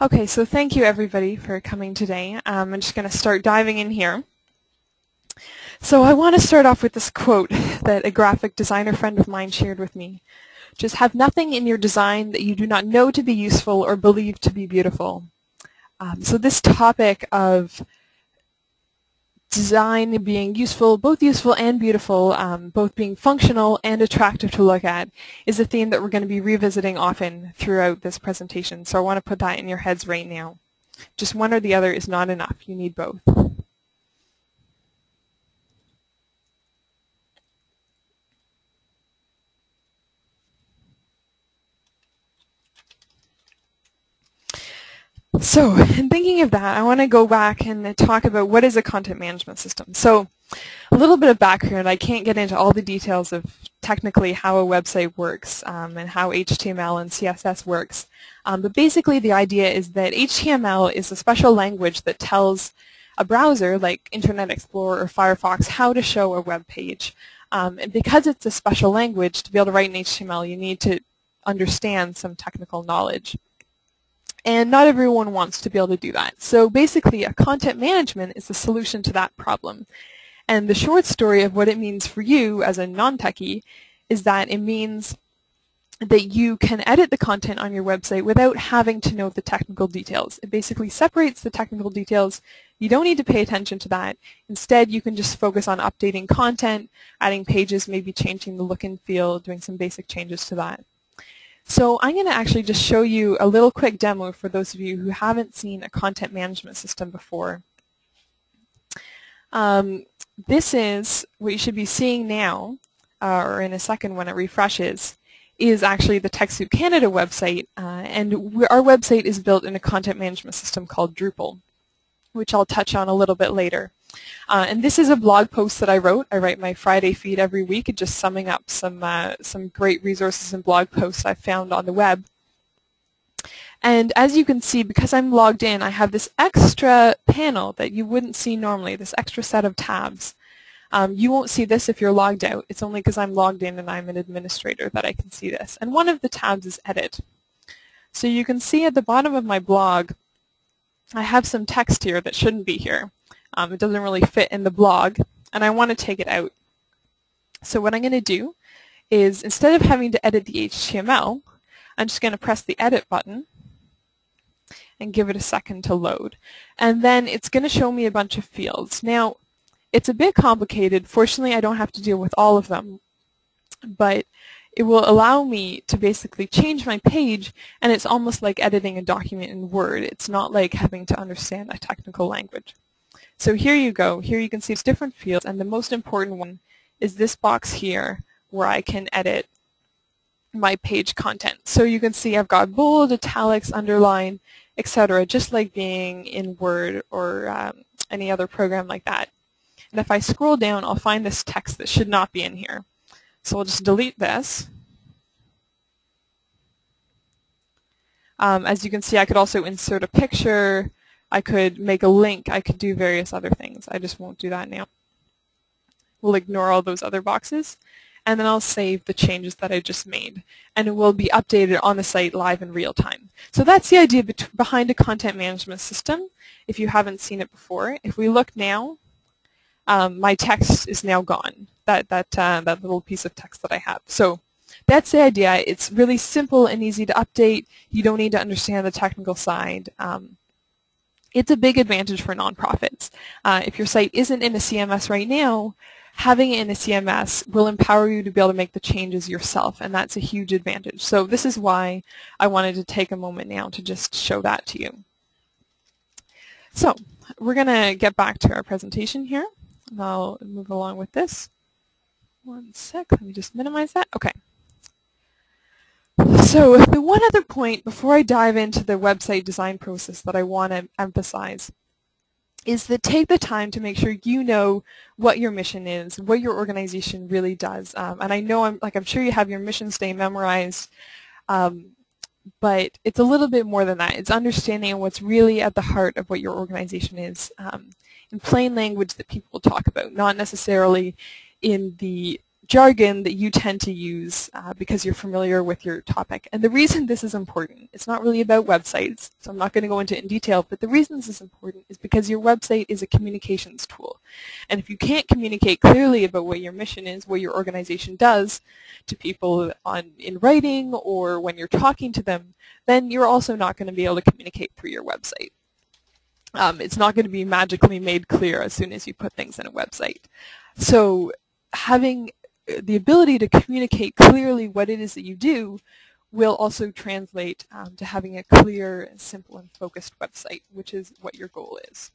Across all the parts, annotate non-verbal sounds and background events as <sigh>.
Okay, so thank you everybody for coming today. Um, I'm just going to start diving in here. So I want to start off with this quote <laughs> that a graphic designer friend of mine shared with me. Just have nothing in your design that you do not know to be useful or believe to be beautiful. Um, so this topic of design being useful, both useful and beautiful, um, both being functional and attractive to look at, is a theme that we're going to be revisiting often throughout this presentation. So I want to put that in your heads right now. Just one or the other is not enough. You need both. So in <laughs> thinking of that, I want to go back and talk about what is a content management system. So a little bit of background. I can't get into all the details of technically how a website works um, and how HTML and CSS works. Um, but basically the idea is that HTML is a special language that tells a browser like Internet Explorer or Firefox how to show a web page. Um, and because it's a special language, to be able to write in HTML, you need to understand some technical knowledge. And not everyone wants to be able to do that. So basically, a content management is the solution to that problem. And the short story of what it means for you as a non-techie is that it means that you can edit the content on your website without having to know the technical details. It basically separates the technical details. You don't need to pay attention to that. Instead, you can just focus on updating content, adding pages, maybe changing the look and feel, doing some basic changes to that. So I'm going to actually just show you a little quick demo for those of you who haven't seen a content management system before. Um, this is what you should be seeing now, uh, or in a second when it refreshes, is actually the TechSoup Canada website, uh, and our website is built in a content management system called Drupal, which I'll touch on a little bit later. Uh, and this is a blog post that I wrote. I write my Friday feed every week, just summing up some uh, some great resources and blog posts I found on the web. And as you can see, because I'm logged in, I have this extra panel that you wouldn't see normally, this extra set of tabs. Um, you won't see this if you're logged out. It's only because I'm logged in and I'm an administrator that I can see this. And one of the tabs is Edit. So you can see at the bottom of my blog, I have some text here that shouldn't be here. Um, it doesn't really fit in the blog, and I want to take it out. So what I'm going to do is instead of having to edit the HTML, I'm just going to press the edit button and give it a second to load. And then it's going to show me a bunch of fields. Now, it's a bit complicated. Fortunately, I don't have to deal with all of them, but it will allow me to basically change my page, and it's almost like editing a document in Word. It's not like having to understand a technical language. So here you go. Here you can see it's different fields, and the most important one is this box here where I can edit my page content. So you can see I've got bold, italics, underline, etc., just like being in Word or um, any other program like that. And if I scroll down, I'll find this text that should not be in here. So I'll just delete this. Um, as you can see, I could also insert a picture, I could make a link. I could do various other things. I just won't do that now. We'll ignore all those other boxes. And then I'll save the changes that I just made. And it will be updated on the site live in real time. So that's the idea behind a content management system, if you haven't seen it before. If we look now, um, my text is now gone, that, that, uh, that little piece of text that I have. So that's the idea. It's really simple and easy to update. You don't need to understand the technical side. Um, it's a big advantage for nonprofits. Uh, if your site isn't in a CMS right now, having it in a CMS will empower you to be able to make the changes yourself, and that's a huge advantage. So this is why I wanted to take a moment now to just show that to you. So we're going to get back to our presentation here. I'll move along with this. One sec, let me just minimize that. Okay. So the <laughs> one other point before I dive into the website design process that I want to emphasize is that take the time to make sure you know what your mission is, what your organization really does. Um, and I know I'm like I'm sure you have your mission statement memorized, um, but it's a little bit more than that. It's understanding what's really at the heart of what your organization is um, in plain language that people talk about, not necessarily in the jargon that you tend to use uh, because you're familiar with your topic. And the reason this is important, it's not really about websites, so I'm not going to go into it in detail, but the reason this is important is because your website is a communications tool. And if you can't communicate clearly about what your mission is, what your organization does to people on in writing or when you're talking to them, then you're also not going to be able to communicate through your website. Um, it's not going to be magically made clear as soon as you put things in a website. So having the ability to communicate clearly what it is that you do will also translate um, to having a clear, simple, and focused website, which is what your goal is.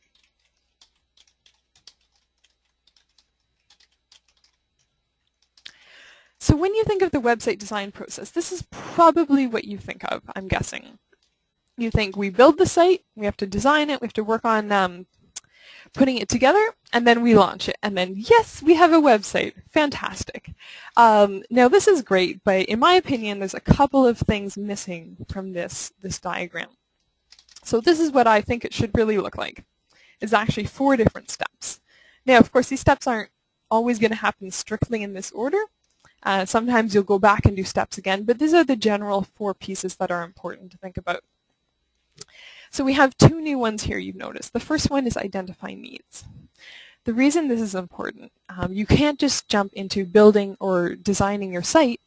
So when you think of the website design process, this is probably what you think of, I'm guessing. You think we build the site, we have to design it, we have to work on um, putting it together, and then we launch it. And then, yes, we have a website. Fantastic. Um, now, this is great, but in my opinion, there's a couple of things missing from this, this diagram. So this is what I think it should really look like. It's actually four different steps. Now, of course, these steps aren't always going to happen strictly in this order. Uh, sometimes you'll go back and do steps again, but these are the general four pieces that are important to think about. So we have two new ones here you've noticed. The first one is identify needs. The reason this is important, um, you can't just jump into building or designing your site.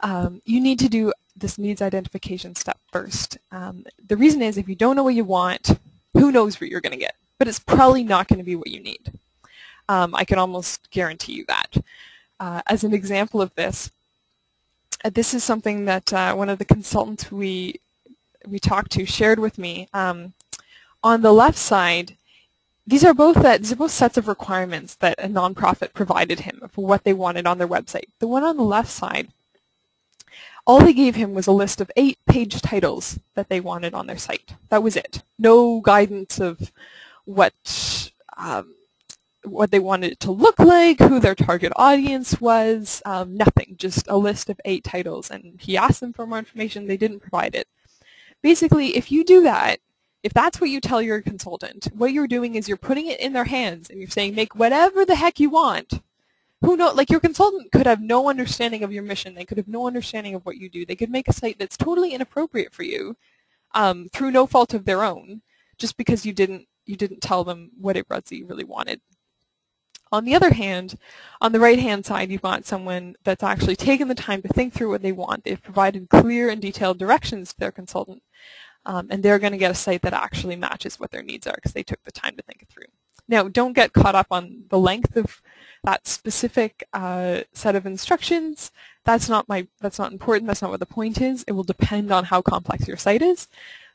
Um, you need to do this needs identification step first. Um, the reason is if you don't know what you want, who knows what you're going to get. But it's probably not going to be what you need. Um, I can almost guarantee you that. Uh, as an example of this, uh, this is something that uh, one of the consultants we we talked to shared with me. Um, on the left side, these are both that these are both sets of requirements that a nonprofit provided him for what they wanted on their website. The one on the left side, all they gave him was a list of eight page titles that they wanted on their site. That was it. No guidance of what um, what they wanted it to look like, who their target audience was, um, nothing. Just a list of eight titles. And he asked them for more information. They didn't provide it basically, if you do that, if that's what you tell your consultant, what you're doing is you're putting it in their hands and you're saying, make whatever the heck you want. Who know, like your consultant could have no understanding of your mission. They could have no understanding of what you do. They could make a site that's totally inappropriate for you um, through no fault of their own, just because you didn't you didn't tell them what it was that you really wanted. On the other hand, on the right-hand side, you've got someone that's actually taken the time to think through what they want. They've provided clear and detailed directions to their consultant, um, and they're going to get a site that actually matches what their needs are because they took the time to think it through. Now, don't get caught up on the length of that specific uh, set of instructions. That's not my. That's not important. That's not what the point is. It will depend on how complex your site is.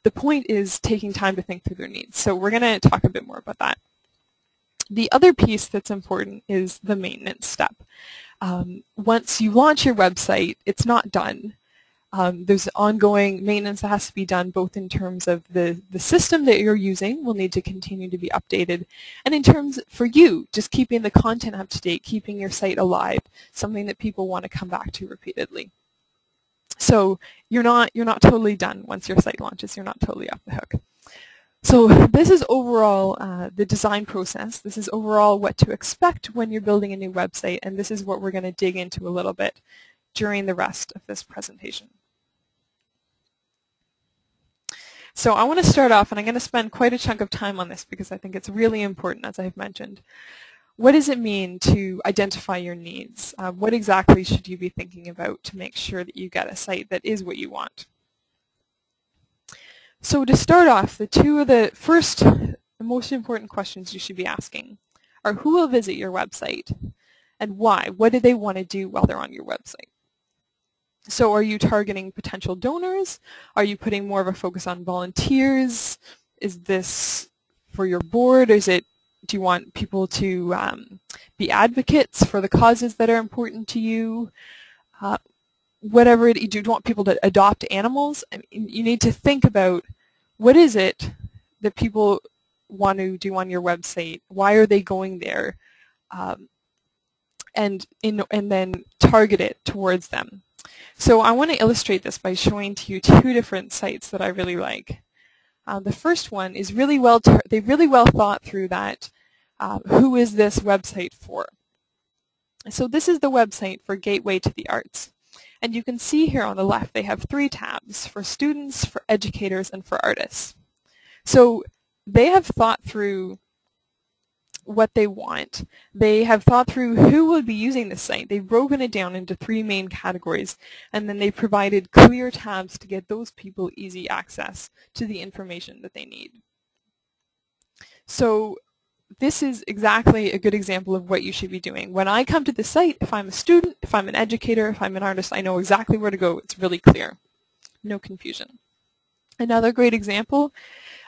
The point is taking time to think through their needs. So we're going to talk a bit more about that. The other piece that's important is the maintenance step. Um, once you launch your website, it's not done. Um, there's ongoing maintenance that has to be done both in terms of the, the system that you're using will need to continue to be updated and in terms for you, just keeping the content up to date, keeping your site alive, something that people want to come back to repeatedly. So you're not, you're not totally done once your site launches. You're not totally off the hook. So this is overall uh, the design process. This is overall what to expect when you're building a new website, and this is what we're going to dig into a little bit during the rest of this presentation. So I want to start off, and I'm going to spend quite a chunk of time on this because I think it's really important, as I've mentioned. What does it mean to identify your needs? Uh, what exactly should you be thinking about to make sure that you get a site that is what you want? So to start off, the two of the first, the most important questions you should be asking are who will visit your website and why? What do they want to do while they're on your website? So are you targeting potential donors? Are you putting more of a focus on volunteers? Is this for your board? Is it, do you want people to um, be advocates for the causes that are important to you? Uh, whatever it, do you want people to adopt animals? I mean, you need to think about what is it that people want to do on your website? Why are they going there? Um, and in, and then target it towards them. So I want to illustrate this by showing to you two different sites that I really like. Uh, the first one is really well, they really well thought through that, uh, who is this website for? So this is the website for Gateway to the Arts. And you can see here on the left they have three tabs for students, for educators, and for artists. So they have thought through what they want. They have thought through who would be using the site. They've broken it down into three main categories and then they provided clear tabs to get those people easy access to the information that they need. So this is exactly a good example of what you should be doing. When I come to the site, if I'm a student, if I'm an educator, if I'm an artist, I know exactly where to go. It's really clear. No confusion. Another great example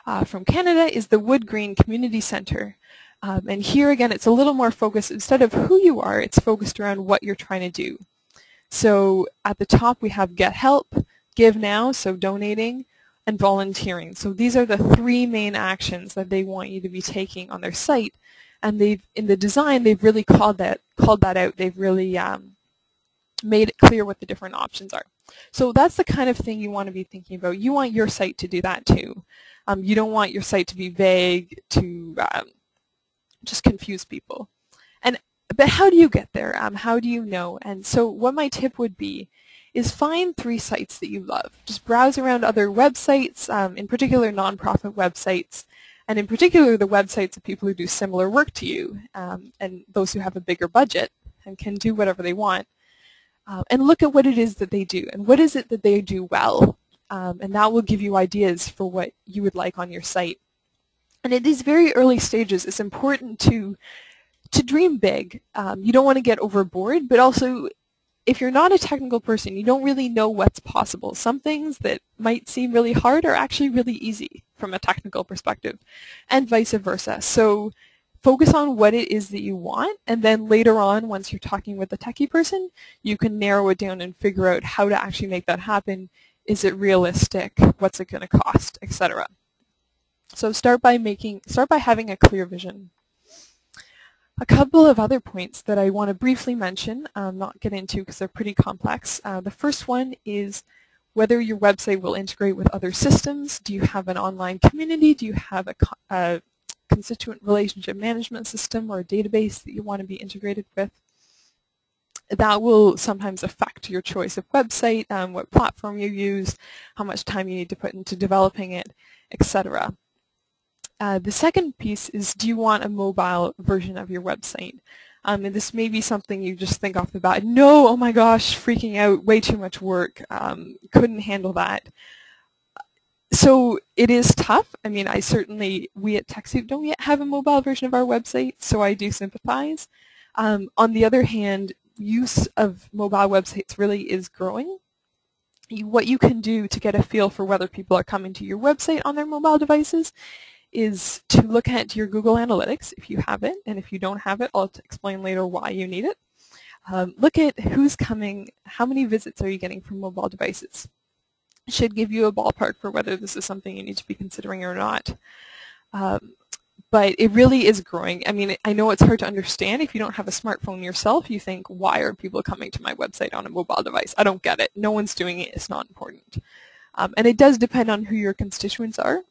uh, from Canada is the Wood Green Community Centre. Um, and here again, it's a little more focused. Instead of who you are, it's focused around what you're trying to do. So at the top, we have Get Help, Give Now, so donating, and volunteering. So these are the three main actions that they want you to be taking on their site. And they've, in the design, they've really called that, called that out. They've really um, made it clear what the different options are. So that's the kind of thing you want to be thinking about. You want your site to do that too. Um, you don't want your site to be vague, to um, just confuse people. And but how do you get there? Um, how do you know? And so what my tip would be is find three sites that you love. Just browse around other websites, um, in particular nonprofit websites, and in particular the websites of people who do similar work to you, um, and those who have a bigger budget and can do whatever they want. Uh, and look at what it is that they do, and what is it that they do well. Um, and that will give you ideas for what you would like on your site. And at these very early stages, it's important to to dream big. Um, you don't want to get overboard, but also if you're not a technical person, you don't really know what's possible. Some things that might seem really hard are actually really easy from a technical perspective, and vice versa. So focus on what it is that you want, and then later on, once you're talking with a techie person, you can narrow it down and figure out how to actually make that happen. Is it realistic? What's it going to cost, etc. So start by making, start by having a clear vision. A couple of other points that I want to briefly mention, um, not get into because they're pretty complex. Uh, the first one is whether your website will integrate with other systems. Do you have an online community? Do you have a, a constituent relationship management system or a database that you want to be integrated with? That will sometimes affect your choice of website, um, what platform you use, how much time you need to put into developing it, etc. Uh, the second piece is do you want a mobile version of your website? Um, and this may be something you just think off the bat, no, oh my gosh, freaking out, way too much work, um, couldn't handle that. So it is tough. I mean, I certainly, we at TechSoup don't yet have a mobile version of our website, so I do sympathize. Um, on the other hand, use of mobile websites really is growing. You, what you can do to get a feel for whether people are coming to your website on their mobile devices is to look at your Google Analytics if you have it, and if you don't have it, I'll explain later why you need it. Um, look at who's coming, how many visits are you getting from mobile devices. It should give you a ballpark for whether this is something you need to be considering or not. Um, but it really is growing. I mean, I know it's hard to understand. If you don't have a smartphone yourself, you think, why are people coming to my website on a mobile device? I don't get it. No one's doing it. It's not important. Um, and it does depend on who your constituents are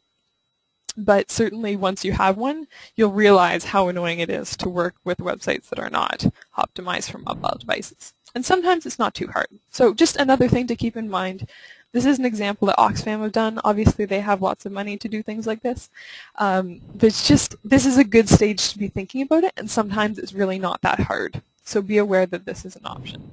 but certainly once you have one, you'll realize how annoying it is to work with websites that are not optimized for mobile devices. And sometimes it's not too hard. So just another thing to keep in mind, this is an example that Oxfam have done. Obviously they have lots of money to do things like this. Um, but it's just, this is a good stage to be thinking about it, and sometimes it's really not that hard. So be aware that this is an option.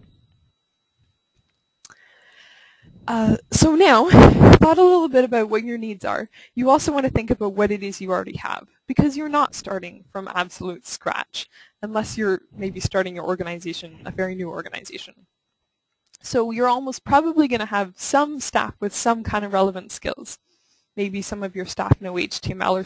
Uh, so now, <laughs> thought a little bit about what your needs are. You also want to think about what it is you already have, because you're not starting from absolute scratch, unless you're maybe starting your organization, a very new organization. So you're almost probably going to have some staff with some kind of relevant skills. Maybe some of your staff know HTML or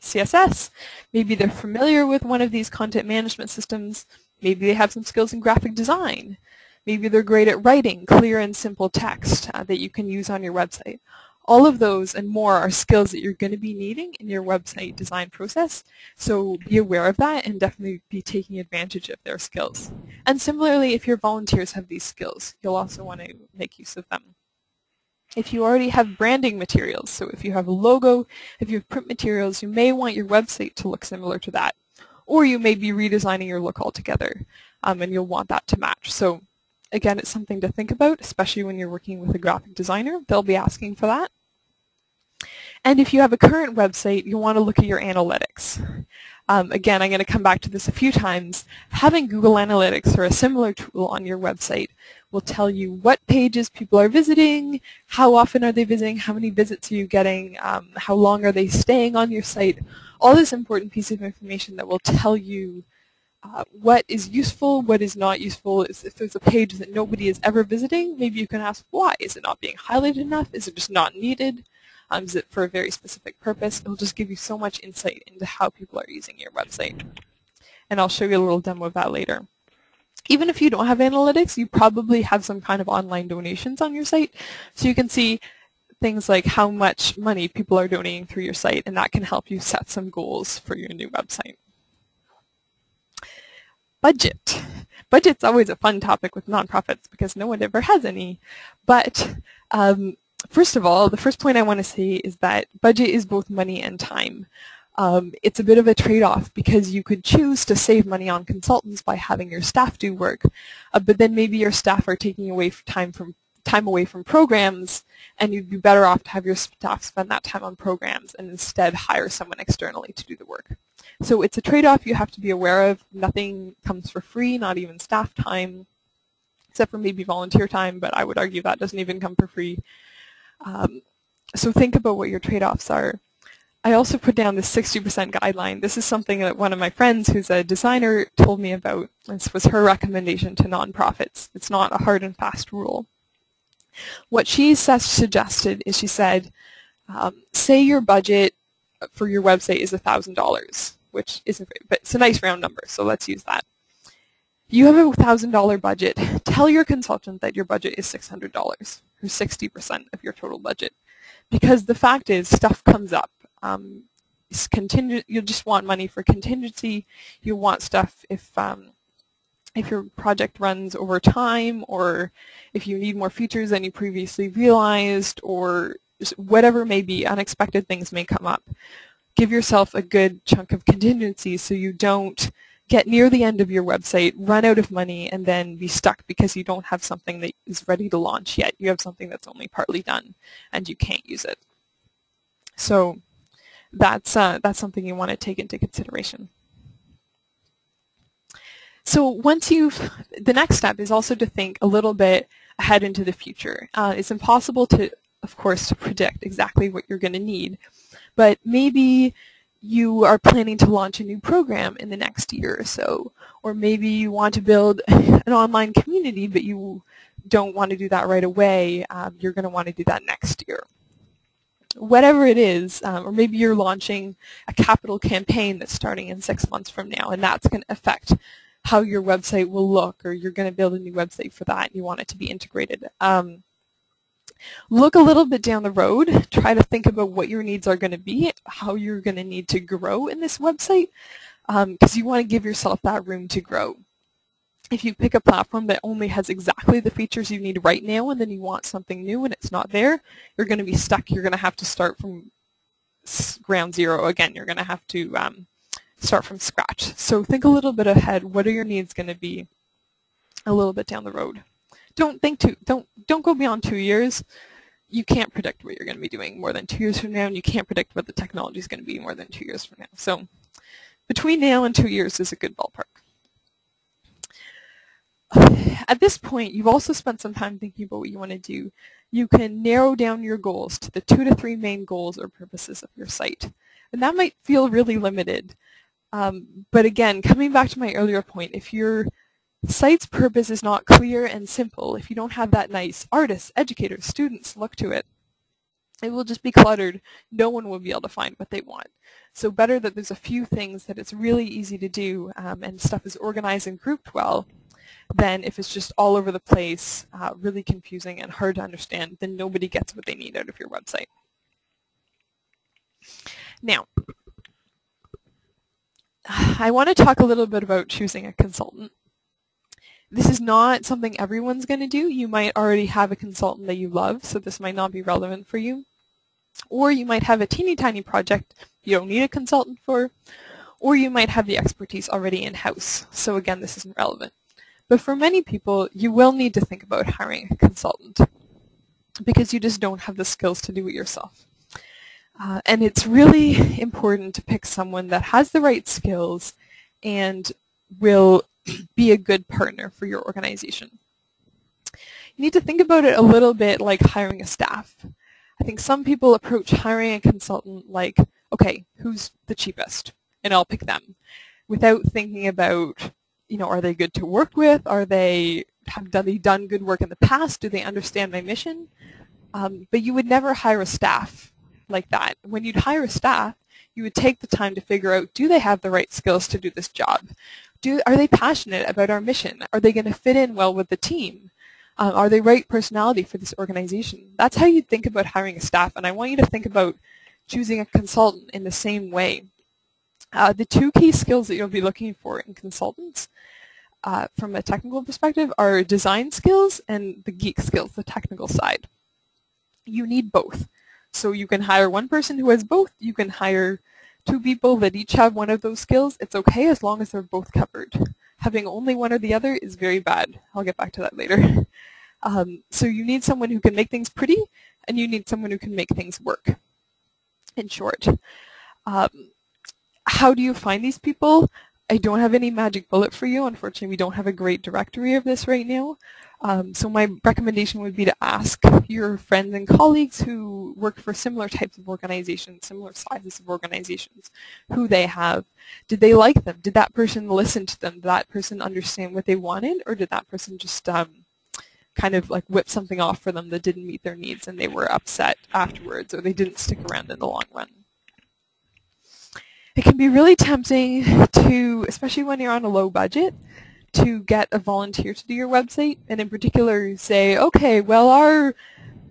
CSS. Maybe they're familiar with one of these content management systems. Maybe they have some skills in graphic design. Maybe they're great at writing clear and simple text uh, that you can use on your website. All of those and more are skills that you're going to be needing in your website design process, so be aware of that and definitely be taking advantage of their skills. And similarly, if your volunteers have these skills, you'll also want to make use of them. If you already have branding materials, so if you have a logo, if you have print materials, you may want your website to look similar to that. Or you may be redesigning your look altogether. um, and you'll want that to match. So again, it's something to think about, especially when you're working with a graphic designer. They'll be asking for that. And if you have a current website, you'll want to look at your analytics. Um, again, I'm going to come back to this a few times. Having Google Analytics or a similar tool on your website will tell you what pages people are visiting, how often are they visiting, how many visits are you getting, um, how long are they staying on your site, all this important piece of information that will tell you uh, what is useful, what is not useful. If there's a page that nobody is ever visiting, maybe you can ask why. Is it not being highlighted enough? Is it just not needed? Um, is it for a very specific purpose? It'll just give you so much insight into how people are using your website. And I'll show you a little demo of that later. Even if you don't have analytics, you probably have some kind of online donations on your site. So you can see things like how much money people are donating through your site, and that can help you set some goals for your new website budget. Budget's always a fun topic with nonprofits because no one ever has any. But um, first of all, the first point I want to say is that budget is both money and time. Um, it's a bit of a trade-off because you could choose to save money on consultants by having your staff do work, uh, but then maybe your staff are taking away time from time away from programs, and you'd be better off to have your staff spend that time on programs and instead hire someone externally to do the work. So it's a trade-off you have to be aware of. Nothing comes for free, not even staff time, except for maybe volunteer time, but I would argue that doesn't even come for free. Um, so think about what your trade-offs are. I also put down this 60% guideline. This is something that one of my friends who's a designer told me about. This was her recommendation to nonprofits. It's not a hard and fast rule. What she suggested is she said, um, say your budget for your website is $1,000, which isn't great, but it's a nice round number, so let's use that. You have a $1,000 budget. Tell your consultant that your budget is $600, or 60% of your total budget. Because the fact is, stuff comes up. Um, contingent, you'll just want money for contingency. You'll want stuff if um, if your project runs over time or if you need more features than you previously realized or whatever may be, unexpected things may come up. Give yourself a good chunk of contingency so you don't get near the end of your website, run out of money, and then be stuck because you don't have something that is ready to launch yet. You have something that's only partly done and you can't use it. So that's, uh, that's something you want to take into consideration. So once you've, the next step is also to think a little bit ahead into the future. Uh, it's impossible to, of course, to predict exactly what you're going to need, but maybe you are planning to launch a new program in the next year or so, or maybe you want to build <laughs> an online community, but you don't want to do that right away. Um, you're going to want to do that next year. Whatever it is, um, or maybe you're launching a capital campaign that's starting in six months from now, and that's going to affect how your website will look or you're going to build a new website for that and you want it to be integrated. Um, look a little bit down the road. Try to think about what your needs are going to be, how you're going to need to grow in this website because um, you want to give yourself that room to grow. If you pick a platform that only has exactly the features you need right now and then you want something new and it's not there, you're going to be stuck. You're going to have to start from ground zero again. You're going to have to um, start from scratch. So think a little bit ahead. What are your needs going to be a little bit down the road? Don't think too, don't, don't go beyond two years. You can't predict what you're going to be doing more than two years from now, and you can't predict what the technology is going to be more than two years from now. So between now and two years is a good ballpark. At this point, you've also spent some time thinking about what you want to do. You can narrow down your goals to the two to three main goals or purposes of your site. And that might feel really limited, um, but again, coming back to my earlier point, if your site's purpose is not clear and simple, if you don't have that nice artists, educators, students look to it, it will just be cluttered. No one will be able to find what they want. So better that there's a few things that it's really easy to do um, and stuff is organized and grouped well than if it's just all over the place, uh, really confusing and hard to understand, then nobody gets what they need out of your website. Now, <sighs> I want to talk a little bit about choosing a consultant. This is not something everyone's going to do. You might already have a consultant that you love, so this might not be relevant for you. Or you might have a teeny tiny project you don't need a consultant for, or you might have the expertise already in-house. So again, this isn't relevant. But for many people, you will need to think about hiring a consultant because you just don't have the skills to do it yourself. Uh, and it's really important to pick someone that has the right skills and will be a good partner for your organization. You need to think about it a little bit like hiring a staff. I think some people approach hiring a consultant like, okay, who's the cheapest? And I'll pick them without thinking about, you know, are they good to work with? Are they, have they done good work in the past? Do they understand my mission? Um, but you would never hire a staff like that. When you'd hire a staff, you would take the time to figure out, do they have the right skills to do this job? Do, are they passionate about our mission? Are they going to fit in well with the team? Um, are they right personality for this organization? That's how you think about hiring a staff, and I want you to think about choosing a consultant in the same way. Uh, the two key skills that you'll be looking for in consultants uh, from a technical perspective are design skills and the geek skills, the technical side. You need both. So you can hire one person who has both. You can hire two people that each have one of those skills. It's okay as long as they're both covered. Having only one or the other is very bad. I'll get back to that later. <laughs> Um, so you need someone who can make things pretty, and you need someone who can make things work, in short. Um, how do you find these people? I don't have any magic bullet for you. Unfortunately, we don't have a great directory of this right now. Um, so my recommendation would be to ask your friends and colleagues who work for similar types of organizations, similar sizes of organizations, who they have. Did they like them? Did that person listen to them? Did that person understand what they wanted? Or did that person just um, kind of like whip something off for them that didn't meet their needs and they were upset afterwards or they didn't stick around in the long run? It can be really tempting to, especially when you're on a low budget, to get a volunteer to do your website, and in particular say, okay, well, our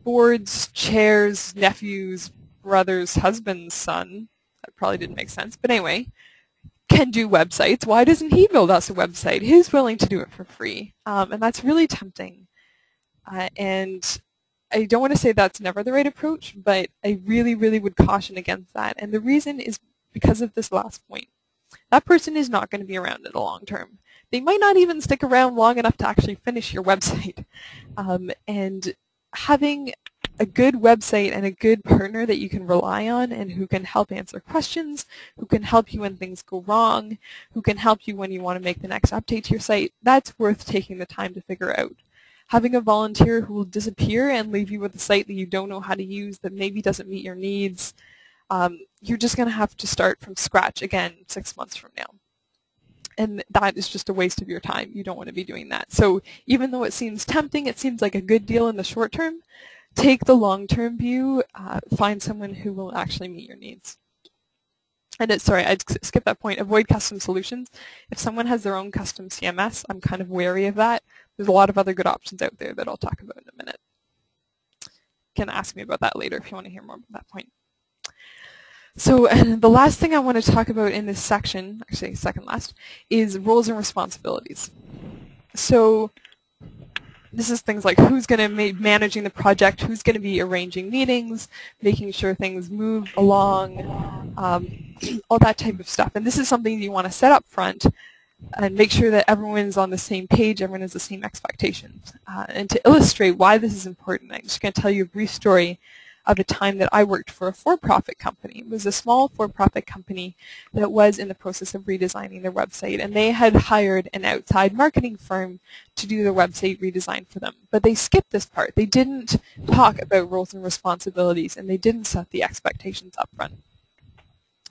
board's chair's nephew's brother's husband's son, that probably didn't make sense, but anyway, can do websites. Why doesn't he build us a website? He's willing to do it for free. Um, and that's really tempting. Uh, and I don't want to say that's never the right approach, but I really, really would caution against that. And the reason is because of this last point. That person is not going to be around in the long term they might not even stick around long enough to actually finish your website. <laughs> Um, and having a good website and a good partner that you can rely on and who can help answer questions, who can help you when things go wrong, who can help you when you want to make the next update to your site, that's worth taking the time to figure out. Having a volunteer who will disappear and leave you with a site that you don't know how to use that maybe doesn't meet your needs, um, you're just going to have to start from scratch again six months from now and that is just a waste of your time. You don't want to be doing that. So even though it seems tempting, it seems like a good deal in the short term, take the long-term view, uh, find someone who will actually meet your needs. And it, sorry, I skipped that point. Avoid custom solutions. If someone has their own custom CMS, I'm kind of wary of that. There's a lot of other good options out there that I'll talk about in a minute. You can ask me about that later if you want to hear more about that point. So <laughs> the last thing I want to talk about in this section, actually second last, is roles and responsibilities. So this is things like who's going to be managing the project, who's going to be arranging meetings, making sure things move along, um, <clears throat> all that type of stuff. And this is something you want to set up front and make sure that everyone's on the same page, everyone has the same expectations. Uh, and to illustrate why this is important, I'm just going to tell you a brief story of a time that I worked for a for-profit company. It was a small for-profit company that was in the process of redesigning their website, and they had hired an outside marketing firm to do the website redesign for them. But they skipped this part. They didn't talk about roles and responsibilities, and they didn't set the expectations up front.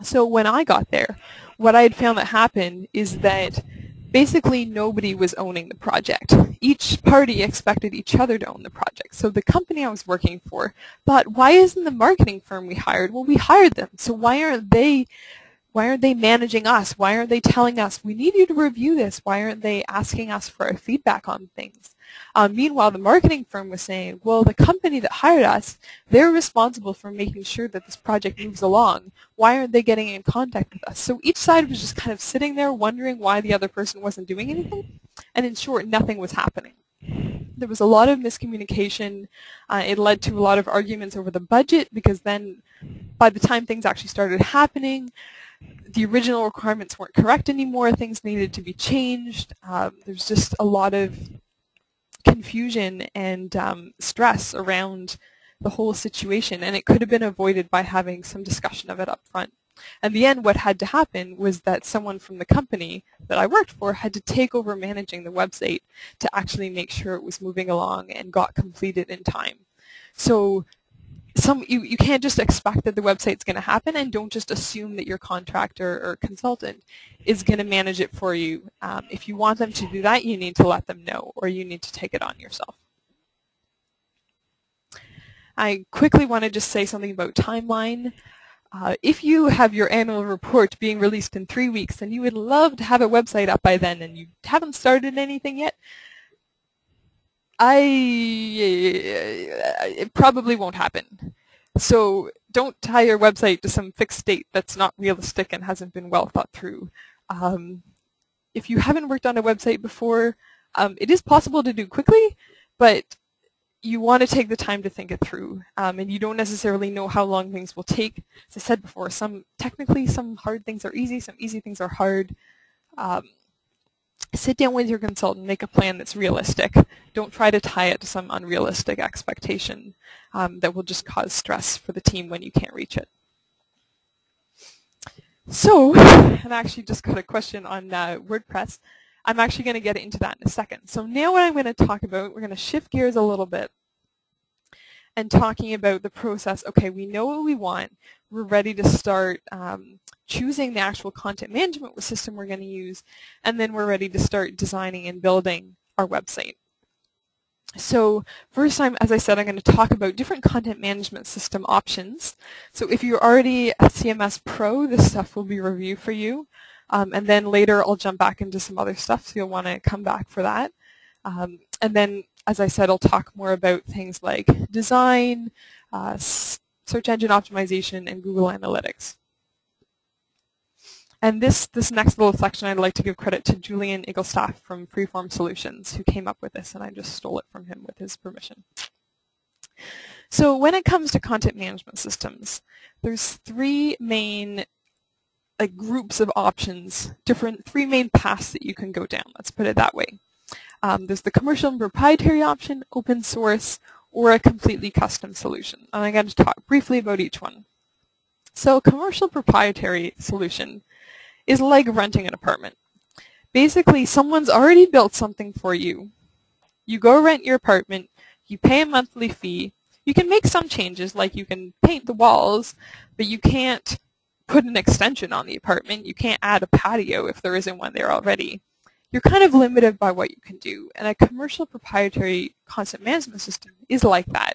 So when I got there, what I had found that happened is that basically nobody was owning the project. Each party expected each other to own the project. So the company I was working for thought, why isn't the marketing firm we hired? Well, we hired them. So why aren't they why aren't they managing us? Why aren't they telling us, we need you to review this? Why aren't they asking us for our feedback on things? Um, meanwhile, the marketing firm was saying, well, the company that hired us, they're responsible for making sure that this project moves along. Why aren't they getting in contact with us? So each side was just kind of sitting there wondering why the other person wasn't doing anything. And in short, nothing was happening. There was a lot of miscommunication. Uh, it led to a lot of arguments over the budget because then by the time things actually started happening, the original requirements weren't correct anymore, things needed to be changed. Um, there's just a lot of confusion and um, stress around the whole situation, and it could have been avoided by having some discussion of it up front. In the end, what had to happen was that someone from the company that I worked for had to take over managing the website to actually make sure it was moving along and got completed in time. So some you, you can't just expect that the website's going to happen and don't just assume that your contractor or consultant is going to manage it for you. Um, if you want them to do that, you need to let them know or you need to take it on yourself. I quickly want to just say something about timeline. Uh, if you have your annual report being released in three weeks and you would love to have a website up by then and you haven't started anything yet, I it probably won't happen. So don't tie your website to some fixed date that's not realistic and hasn't been well thought through. Um, if you haven't worked on a website before, um, it is possible to do quickly, but you want to take the time to think it through, um, and you don't necessarily know how long things will take. As I said before, some technically some hard things are easy, some easy things are hard. Um, sit down with your consultant, make a plan that's realistic. Don't try to tie it to some unrealistic expectation um, that will just cause stress for the team when you can't reach it. So, I've actually just got a question on uh, WordPress. I'm actually going to get into that in a second. So now what I'm going to talk about, we're going to shift gears a little bit and talking about the process. Okay, we know what we want. We're ready to start um, choosing the actual content management system we're going to use, and then we're ready to start designing and building our website. So first time, as I said, I'm going to talk about different content management system options. So if you're already a CMS Pro, this stuff will be reviewed for you. Um, and then later I'll jump back into some other stuff, so you'll want to come back for that. Um, and then, as I said, I'll talk more about things like design, uh, search engine optimization, and Google Analytics. And this, this next little section, I'd like to give credit to Julian Eaglestaff from Freeform Solutions, who came up with this, and I just stole it from him with his permission. So when it comes to content management systems, there's three main like groups of options, different three main paths that you can go down. Let's put it that way. Um, there's the commercial and proprietary option, open source, or a completely custom solution. And I'm going to talk briefly about each one. So commercial proprietary solution is like renting an apartment. Basically, someone's already built something for you. You go rent your apartment, you pay a monthly fee, you can make some changes, like you can paint the walls, but you can't put an extension on the apartment. You can't add a patio if there isn't one there already. You're kind of limited by what you can do. And a commercial proprietary content management system is like that.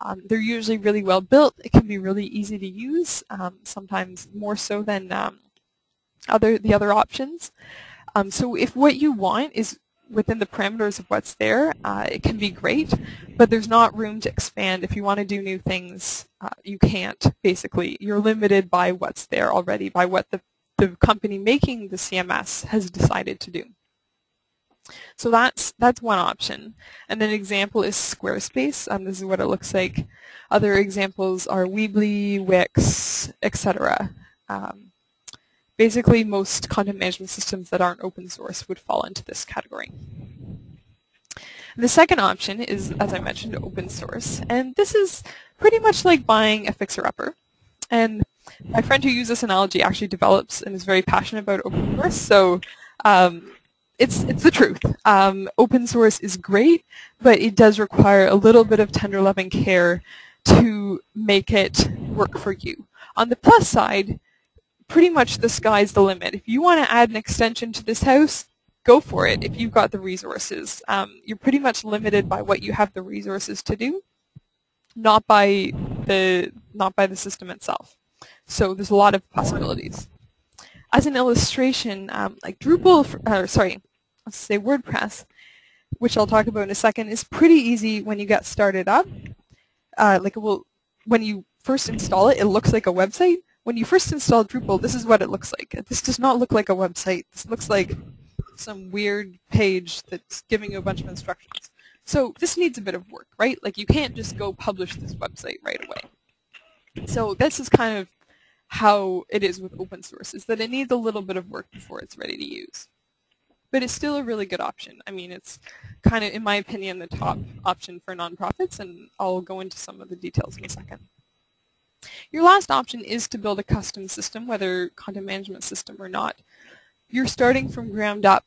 Um, they're usually really well built. It can be really easy to use, um, sometimes more so than um, other the other options. Um, so if what you want is within the parameters of what's there, uh, it can be great, but there's not room to expand. If you want to do new things, uh, you can't, basically. You're limited by what's there already, by what the, the company making the CMS has decided to do. So that's that's one option. And an example is Squarespace. Um, this is what it looks like. Other examples are Weebly, Wix, etc. Um, basically most content management systems that aren't open source would fall into this category. The second option is, as I mentioned, open source. And this is pretty much like buying a fixer-upper. And my friend who used this analogy actually develops and is very passionate about open source. So um, it's, it's the truth. Um, open source is great, but it does require a little bit of tender loving care to make it work for you. On the plus side, pretty much the sky's the limit. If you want to add an extension to this house, go for it if you've got the resources. Um, you're pretty much limited by what you have the resources to do, not by the not by the system itself. So there's a lot of possibilities. As an illustration, um, like Drupal, uh, sorry, let's say WordPress, which I'll talk about in a second, is pretty easy when you get started up. Uh, like, when you first install it, it looks like a website, when you first install Drupal, this is what it looks like. This does not look like a website. This looks like some weird page that's giving you a bunch of instructions. So this needs a bit of work, right? Like you can't just go publish this website right away. So this is kind of how it is with open source, is that it needs a little bit of work before it's ready to use. But it's still a really good option. I mean, it's kind of, in my opinion, the top option for nonprofits, and I'll go into some of the details in a second. Your last option is to build a custom system, whether content management system or not. You're starting from ground up.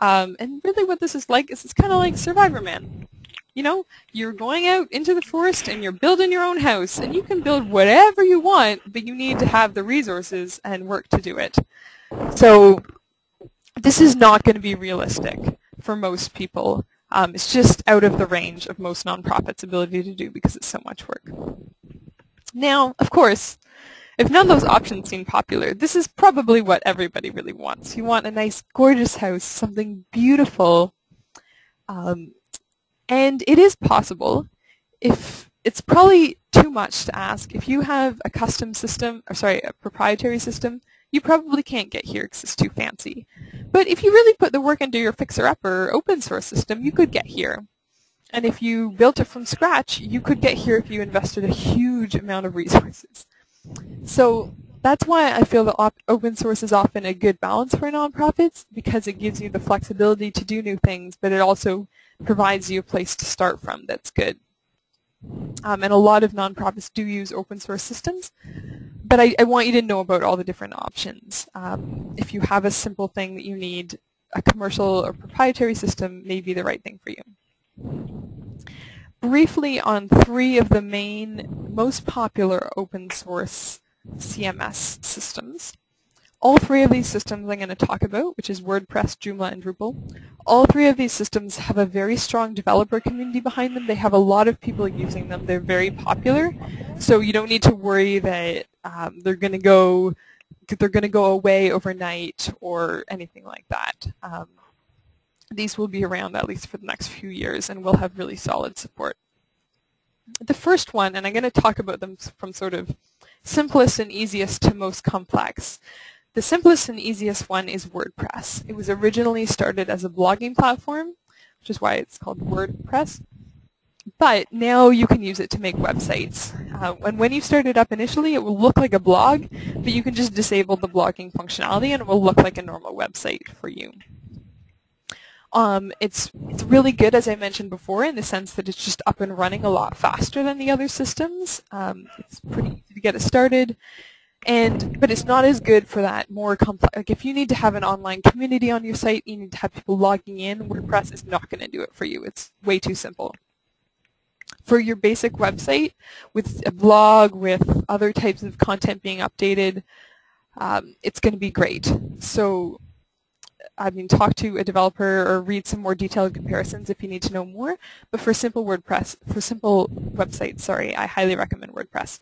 Um, and really what this is like is it's kind of like Survivorman. You know, you're going out into the forest and you're building your own house, and you can build whatever you want, but you need to have the resources and work to do it. So this is not going to be realistic for most people. Um, it's just out of the range of most nonprofits' ability to do because it's so much work. Now, of course, if none of those options seem popular, this is probably what everybody really wants. You want a nice, gorgeous house, something beautiful, um, and it is possible. If it's probably too much to ask, if you have a custom system, or sorry, a proprietary system, you probably can't get here because it's too fancy. But if you really put the work into your fixer-upper open source system, you could get here. And if you built it from scratch, you could get here if you invested a huge amount of resources. So that's why I feel that open source is often a good balance for nonprofits because it gives you the flexibility to do new things, but it also provides you a place to start from that's good. Um, and a lot of nonprofits do use open source systems, but I, I want you to know about all the different options. Um, if you have a simple thing that you need, a commercial or proprietary system may be the right thing for you briefly on three of the main, most popular open source CMS systems. All three of these systems I'm going to talk about, which is WordPress, Joomla, and Drupal, all three of these systems have a very strong developer community behind them. They have a lot of people using them. They're very popular, so you don't need to worry that um, they're going to go they're going to go away overnight or anything like that. Um, these will be around at least for the next few years and will have really solid support. The first one, and I'm going to talk about them from sort of simplest and easiest to most complex. The simplest and easiest one is WordPress. It was originally started as a blogging platform, which is why it's called WordPress. But now you can use it to make websites. Uh, and when you start it up initially, it will look like a blog, but you can just disable the blogging functionality and it will look like a normal website for you. Um, it's, it's really good, as I mentioned before, in the sense that it's just up and running a lot faster than the other systems. Um, it's pretty easy to get it started. And, but it's not as good for that more complex, like if you need to have an online community on your site, you need to have people logging in, WordPress is not going to do it for you. It's way too simple. For your basic website, with a blog, with other types of content being updated, um, it's going to be great. So I mean, talk to a developer or read some more detailed comparisons if you need to know more. But for simple WordPress, for simple websites, sorry, I highly recommend WordPress.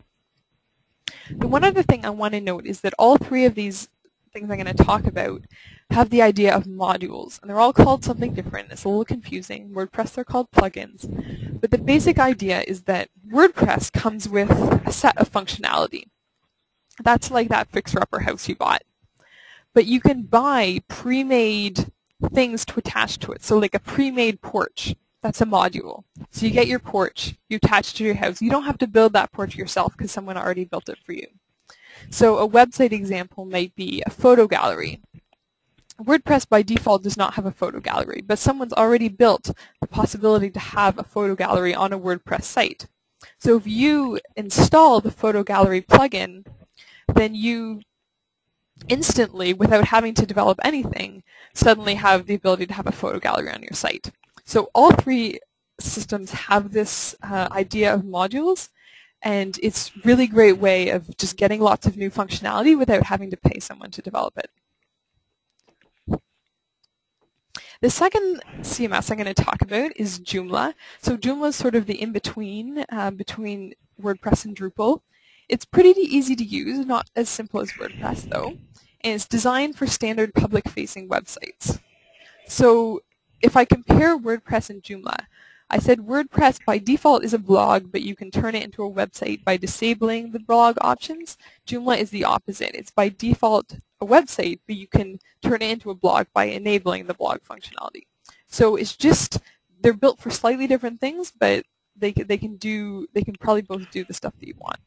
The one other thing I want to note is that all three of these things I'm going to talk about have the idea of modules, and they're all called something different. It's a little confusing. WordPress, they're called plugins. But the basic idea is that WordPress comes with a set of functionality. That's like that fixer-upper house you bought but you can buy pre-made things to attach to it. So like a pre-made porch, that's a module. So you get your porch, you attach it to your house. You don't have to build that porch yourself because someone already built it for you. So a website example might be a photo gallery. WordPress by default does not have a photo gallery, but someone's already built the possibility to have a photo gallery on a WordPress site. So if you install the photo gallery plugin, then you instantly, without having to develop anything, suddenly have the ability to have a photo gallery on your site. So all three systems have this uh, idea of modules, and it's really great way of just getting lots of new functionality without having to pay someone to develop it. The second CMS I'm going to talk about is Joomla. So Joomla is sort of the in-between uh, between WordPress and Drupal. It's pretty easy to use, not as simple as WordPress though and it's designed for standard public-facing websites. So if I compare WordPress and Joomla, I said WordPress by default is a blog, but you can turn it into a website by disabling the blog options. Joomla is the opposite. It's by default a website, but you can turn it into a blog by enabling the blog functionality. So it's just, they're built for slightly different things, but they, they can do, they can probably both do the stuff that you want.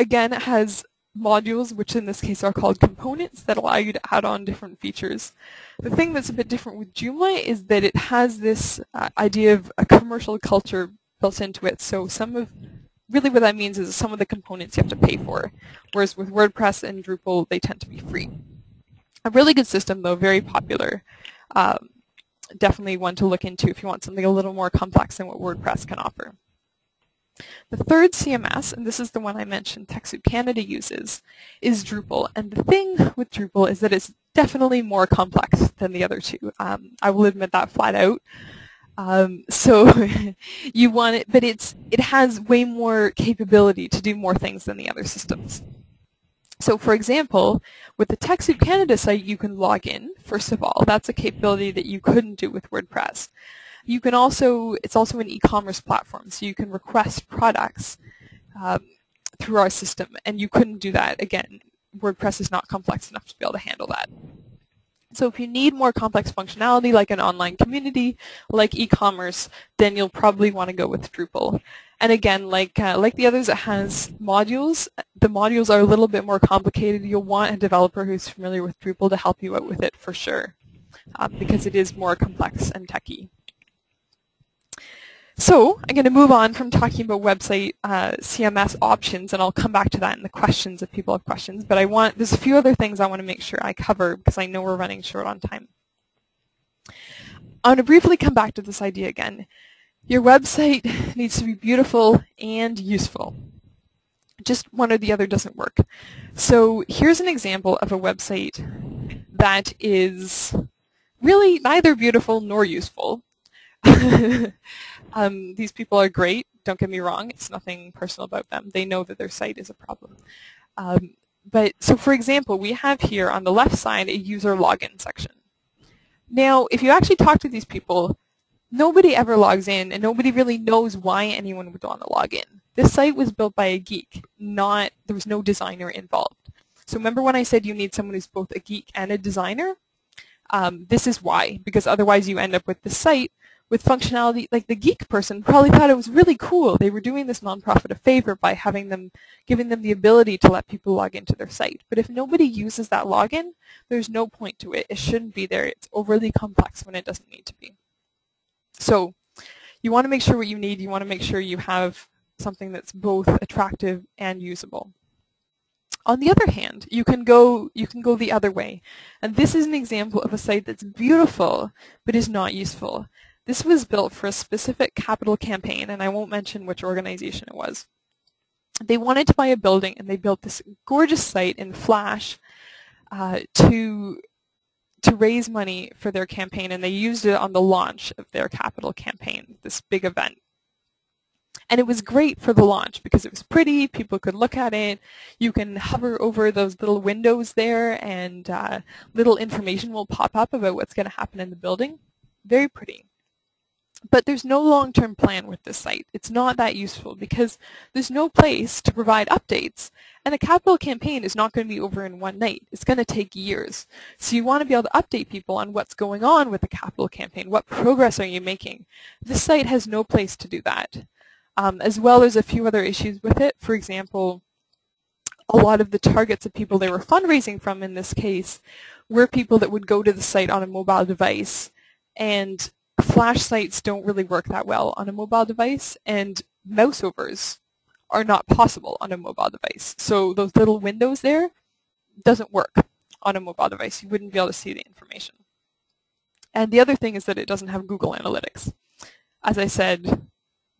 Again, it has modules, which in this case are called components, that allow you to add on different features. The thing that's a bit different with Joomla is that it has this uh, idea of a commercial culture built into it. So some of, really what that means is some of the components you have to pay for, whereas with WordPress and Drupal, they tend to be free. A really good system, though, very popular. Um, definitely one to look into if you want something a little more complex than what WordPress can offer. The third CMS, and this is the one I mentioned TechSoup Canada uses, is Drupal. And the thing with Drupal is that it's definitely more complex than the other two. Um, I will admit that flat out. Um, so <laughs> you want it, but it's it has way more capability to do more things than the other systems. So for example, with the TechSoup Canada site, you can log in, first of all. That's a capability that you couldn't do with WordPress. You can also, it's also an e-commerce platform, so you can request products um, through our system, and you couldn't do that. Again, WordPress is not complex enough to be able to handle that. So if you need more complex functionality like an online community, like e-commerce, then you'll probably want to go with Drupal. And again, like uh, like the others, it has modules. The modules are a little bit more complicated. You'll want a developer who's familiar with Drupal to help you out with it for sure, um, because it is more complex and techy. So I'm going to move on from talking about website uh, CMS options, and I'll come back to that in the questions if people have questions. But I want there's a few other things I want to make sure I cover because I know we're running short on time. I want to briefly come back to this idea again. Your website needs to be beautiful and useful. Just one or the other doesn't work. So here's an example of a website that is really neither beautiful nor useful. <laughs> Um, these people are great. Don't get me wrong. It's nothing personal about them. They know that their site is a problem. Um, but so for example, we have here on the left side a user login section. Now, if you actually talk to these people, nobody ever logs in and nobody really knows why anyone would want to log in. This site was built by a geek, not, there was no designer involved. So remember when I said you need someone who's both a geek and a designer? Um, this is why, because otherwise you end up with the site with functionality, like the geek person probably thought it was really cool. They were doing this nonprofit a favor by having them, giving them the ability to let people log into their site. But if nobody uses that login, there's no point to it. It shouldn't be there. It's overly complex when it doesn't need to be. So you want to make sure what you need. You want to make sure you have something that's both attractive and usable. On the other hand, you can go you can go the other way. And this is an example of a site that's beautiful but is not useful. This was built for a specific capital campaign, and I won't mention which organization it was. They wanted to buy a building, and they built this gorgeous site in Flash uh, to to raise money for their campaign, and they used it on the launch of their capital campaign, this big event. And it was great for the launch because it was pretty, people could look at it, you can hover over those little windows there and uh, little information will pop up about what's going to happen in the building. Very pretty. But there's no long-term plan with this site. It's not that useful because there's no place to provide updates. And a capital campaign is not going to be over in one night. It's going to take years. So you want to be able to update people on what's going on with the capital campaign. What progress are you making? This site has no place to do that. Um, as well as a few other issues with it. For example, a lot of the targets of people they were fundraising from in this case were people that would go to the site on a mobile device and Flash sites don't really work that well on a mobile device, and mouse overs are not possible on a mobile device. So those little windows there doesn't work on a mobile device. You wouldn't be able to see the information. And the other thing is that it doesn't have Google Analytics. As I said,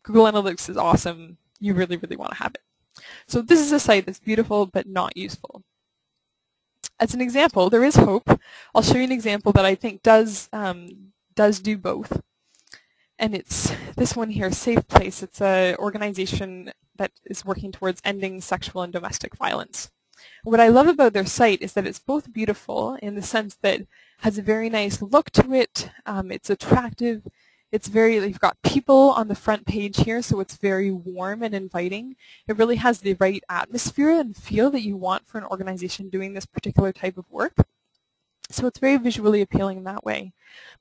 Google Analytics is awesome. You really, really want to have it. So this is a site that's beautiful but not useful. As an example, there is hope. I'll show you an example that I think does um, does do both. And it's this one here, Safe Place. It's an organization that is working towards ending sexual and domestic violence. What I love about their site is that it's both beautiful in the sense that it has a very nice look to it. Um, it's attractive. It's very, you've got people on the front page here, so it's very warm and inviting. It really has the right atmosphere and feel that you want for an organization doing this particular type of work. So it's very visually appealing in that way.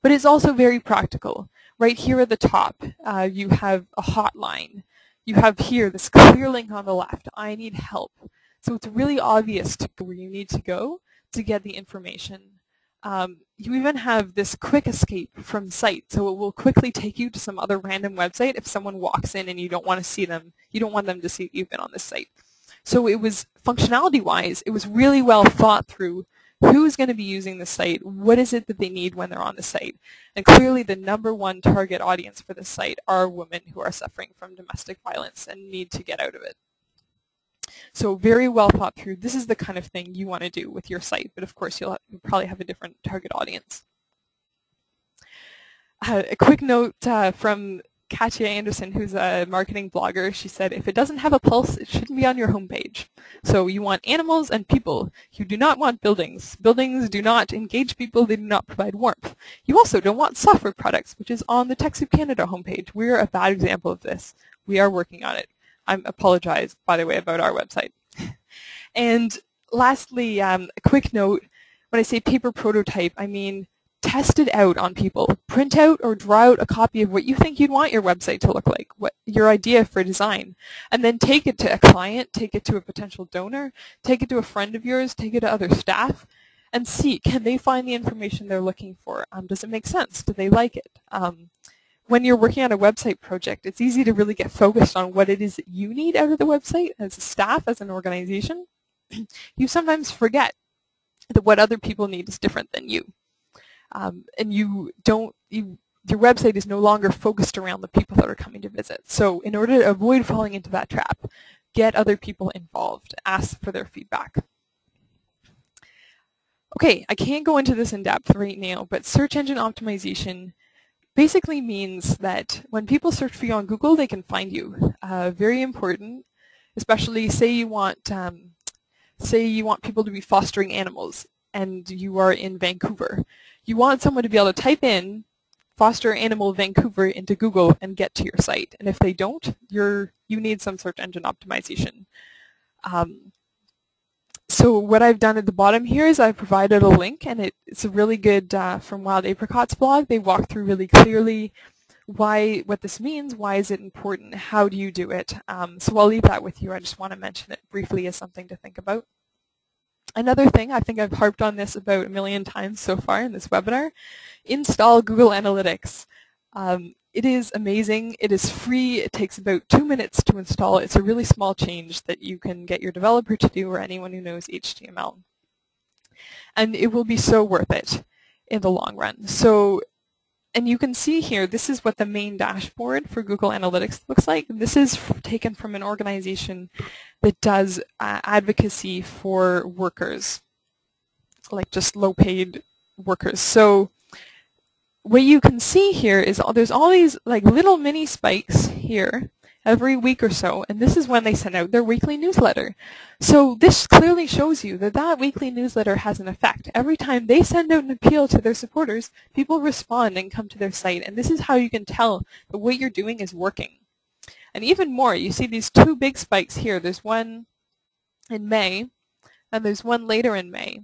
But it's also very practical. Right here at the top, uh, you have a hotline. You have here this <laughs> clear link on the left, I need help. So it's really obvious to where you need to go to get the information. Um, you even have this quick escape from site, so it will quickly take you to some other random website if someone walks in and you don't want to see them, you don't want them to see you've been on this site. So it was functionality-wise, it was really well thought through who's going to be using the site, what is it that they need when they're on the site. And clearly the number one target audience for the site are women who are suffering from domestic violence and need to get out of it. So very well thought through. This is the kind of thing you want to do with your site, but of course you'll, you'll probably have a different target audience. Uh, a quick note uh, from Katya Andresen, who's a marketing blogger, she said, if it doesn't have a pulse, it shouldn't be on your homepage. So you want animals and people. You do not want buildings. Buildings do not engage people. They do not provide warmth. You also don't want software products, which is on the TechSoup Canada homepage. We're a bad example of this. We are working on it. I apologize, by the way, about our website. <laughs> and lastly, um, a quick note. When I say paper prototype, I mean test it out on people. Print out or draw out a copy of what you think you'd want your website to look like, what your idea for design, and then take it to a client, take it to a potential donor, take it to a friend of yours, take it to other staff, and see, can they find the information they're looking for? Um, does it make sense? Do they like it? Um, when you're working on a website project, it's easy to really get focused on what it is that you need out of the website as a staff, as an organization. <clears throat> you sometimes forget that what other people need is different than you um, and you don't you your website is no longer focused around the people that are coming to visit. So in order to avoid falling into that trap, get other people involved, ask for their feedback. Okay, I can't go into this in depth right now, but search engine optimization basically means that when people search for you on Google, they can find you. Uh, very important, especially say you want um, say you want people to be fostering animals and you are in Vancouver you want someone to be able to type in foster animal Vancouver into Google and get to your site. And if they don't, you're, you need some search engine optimization. Um, so what I've done at the bottom here is I've provided a link, and it, it's a really good, uh, from Wild Apricot's blog, they walk through really clearly why, what this means, why is it important, how do you do it. Um, so I'll leave that with you. I just want to mention it briefly as something to think about. Another thing, I think I've harped on this about a million times so far in this webinar, install Google Analytics. Um, it is amazing. It is free. It takes about two minutes to install. It's a really small change that you can get your developer to do or anyone who knows HTML. And it will be so worth it in the long run. So and you can see here, this is what the main dashboard for Google Analytics looks like. This is taken from an organization that does uh, advocacy for workers, like just low-paid workers. So what you can see here is there's all these like little mini spikes here every week or so, and this is when they send out their weekly newsletter. So this clearly shows you that that weekly newsletter has an effect. Every time they send out an appeal to their supporters, people respond and come to their site, and this is how you can tell that what you're doing is working. And even more, you see these two big spikes here. There's one in May, and there's one later in May.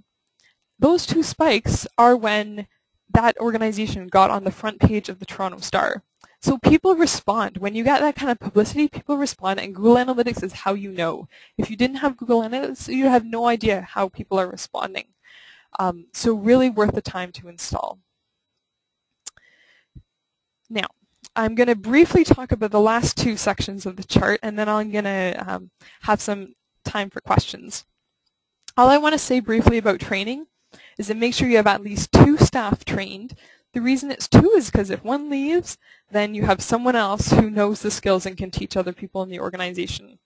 Those two spikes are when that organization got on the front page of the Toronto Star. So people respond. When you get that kind of publicity, people respond, and Google Analytics is how you know. If you didn't have Google Analytics, you have no idea how people are responding. Um, so really worth the time to install. Now, I'm going to briefly talk about the last two sections of the chart, and then I'm going to um, have some time for questions. All I want to say briefly about training is to make sure you have at least two staff trained the reason it's two is because if one leaves, then you have someone else who knows the skills and can teach other people in the organization.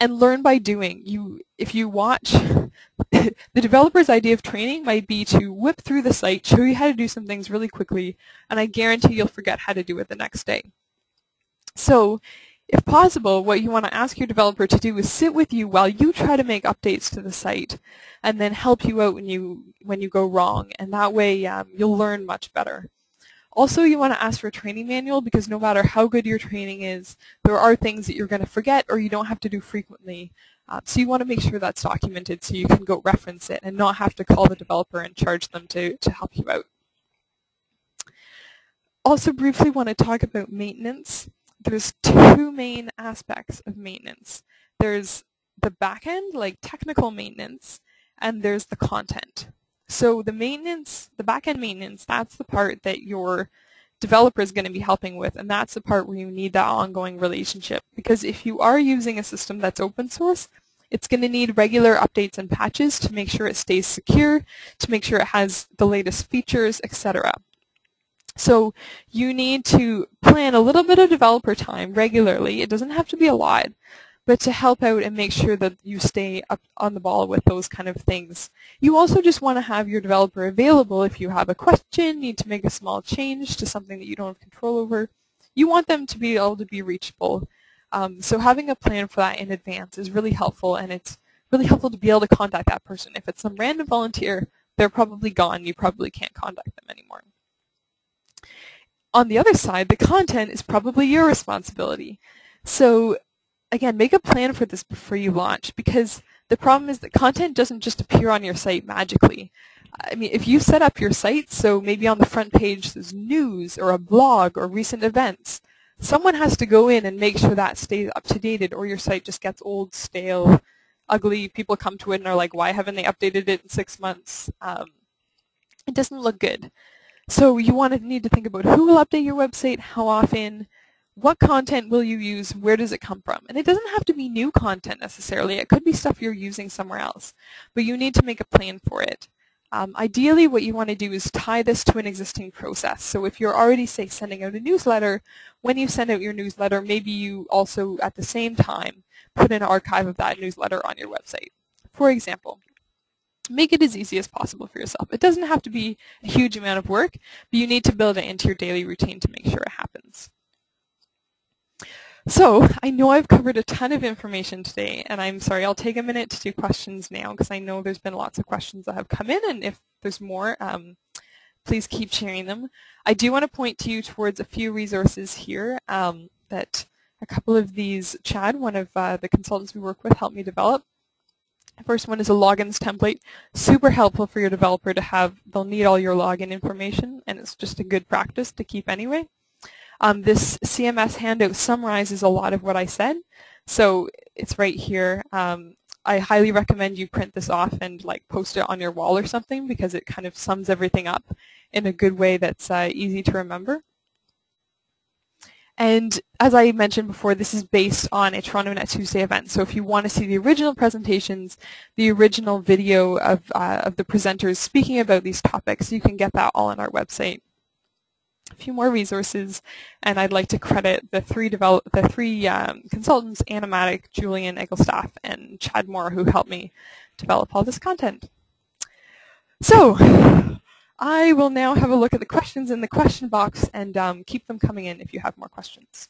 And learn by doing. You, if you watch, <laughs> the developer's idea of training might be to whip through the site, show you how to do some things really quickly, and I guarantee you'll forget how to do it the next day. So if possible, what you want to ask your developer to do is sit with you while you try to make updates to the site and then help you out when you, when you go wrong. And that way um, you'll learn much better. Also, you want to ask for a training manual because no matter how good your training is, there are things that you're going to forget or you don't have to do frequently. Uh, so you want to make sure that's documented so you can go reference it and not have to call the developer and charge them to, to help you out. Also briefly want to talk about maintenance there's two main aspects of maintenance. There's the back end, like technical maintenance, and there's the content. So the maintenance, the back end maintenance, that's the part that your developer is going to be helping with, and that's the part where you need that ongoing relationship. Because if you are using a system that's open source, it's going to need regular updates and patches to make sure it stays secure, to make sure it has the latest features, etc. So you need to plan a little bit of developer time regularly. It doesn't have to be a lot, but to help out and make sure that you stay up on the ball with those kind of things. You also just want to have your developer available if you have a question, need to make a small change to something that you don't have control over. You want them to be able to be reachable um, so having a plan for that in advance is really helpful, and it's really helpful to be able to contact that person. If it's some random volunteer, they're probably gone. You probably can't contact them anymore. On the other side, the content is probably your responsibility. So again, make a plan for this before you launch because the problem is that content doesn't just appear on your site magically. I mean, if you set up your site, so maybe on the front page there's news or a blog or recent events, someone has to go in and make sure that stays up to date or your site just gets old, stale, ugly. People come to it and are like, why haven't they updated it in six months? Um, it doesn't look good. So you want to need to think about who will update your website, how often, what content will you use, where does it come from? And it doesn't have to be new content necessarily. It could be stuff you're using somewhere else. But you need to make a plan for it. Um, ideally, what you want to do is tie this to an existing process. So if you're already, say, sending out a newsletter, when you send out your newsletter, maybe you also, at the same time, put an archive of that newsletter on your website. For example, make it as easy as possible for yourself. It doesn't have to be a huge amount of work, but you need to build it into your daily routine to make sure it happens. So I know I've covered a ton of information today, and I'm sorry, I'll take a minute to do questions now because I know there's been lots of questions that have come in, and if there's more, um, please keep sharing them. I do want to point to you towards a few resources here um, that a couple of these, Chad, one of uh, the consultants we work with, helped me develop. The first one is a logins template, super helpful for your developer to have. They'll need all your login information, and it's just a good practice to keep anyway. Um, this CMS handout summarizes a lot of what I said, so it's right here. Um, I highly recommend you print this off and like post it on your wall or something because it kind of sums everything up in a good way that's uh, easy to remember. And as I mentioned before, this is based on a Toronto Net Tuesday event. So if you want to see the original presentations, the original video of, uh, of the presenters speaking about these topics, you can get that all on our website a few more resources, and I'd like to credit the three develop the three um, consultants, Maddock, Julian Egelstaff, and Chad Moore, who helped me develop all this content. So I will now have a look at the questions in the question box and um, keep them coming in if you have more questions.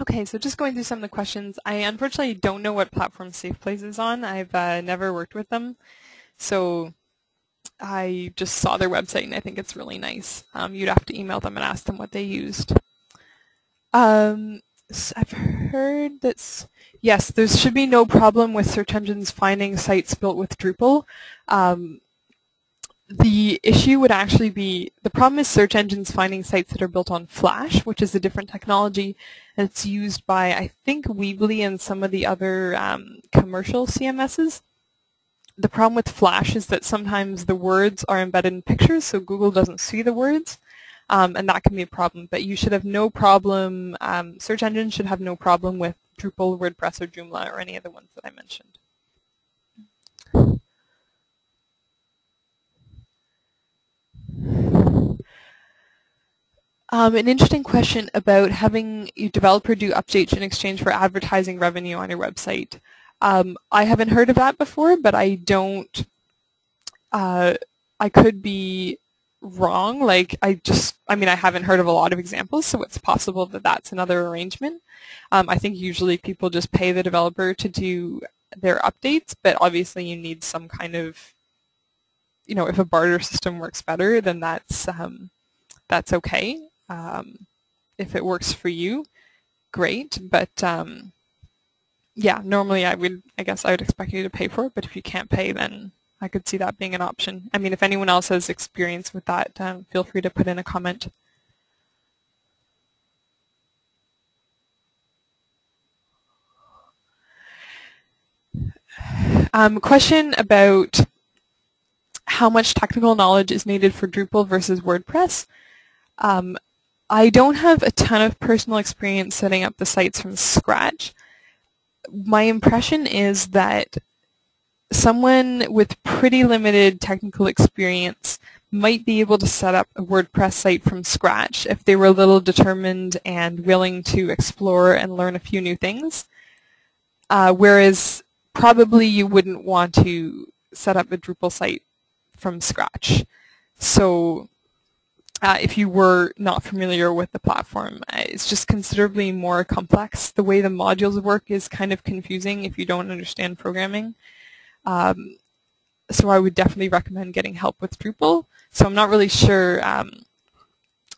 Okay, so just going through some of the questions. I unfortunately don't know what platform SafePlace is on. I've uh, never worked with them. So I just saw their website and I think it's really nice. Um, you'd have to email them and ask them what they used. Um, so I've heard that, yes, there should be no problem with search engines finding sites built with Drupal. Um, the issue would actually be, the problem is search engines finding sites that are built on Flash, which is a different technology, and it's used by, I think, Weebly and some of the other um, commercial CMSs. The problem with Flash is that sometimes the words are embedded in pictures, so Google doesn't see the words, um, and that can be a problem. But you should have no problem, um, search engines should have no problem with Drupal, WordPress, or Joomla, or any of the ones that I mentioned. Um, an interesting question about having your developer do updates in exchange for advertising revenue on your website. Um, I haven't heard of that before, but I don't, uh, I could be wrong. Like I just, I mean, I haven't heard of a lot of examples, so it's possible that that's another arrangement. Um, I think usually people just pay the developer to do their updates, but obviously you need some kind of, you know, if a barter system works better, then that's um, that's okay. Um, if it works for you, great. But um, yeah, normally I would, I guess I would expect you to pay for it. But if you can't pay, then I could see that being an option. I mean, if anyone else has experience with that, um, feel free to put in a comment. Um, question about how much technical knowledge is needed for Drupal versus WordPress. Um, I don't have a ton of personal experience setting up the sites from scratch. My impression is that someone with pretty limited technical experience might be able to set up a WordPress site from scratch if they were a little determined and willing to explore and learn a few new things. Uh, whereas probably you wouldn't want to set up a Drupal site from scratch. So uh, if you were not familiar with the platform. Uh, it's just considerably more complex. The way the modules work is kind of confusing if you don't understand programming. Um, so I would definitely recommend getting help with Drupal. So I'm not really sure um,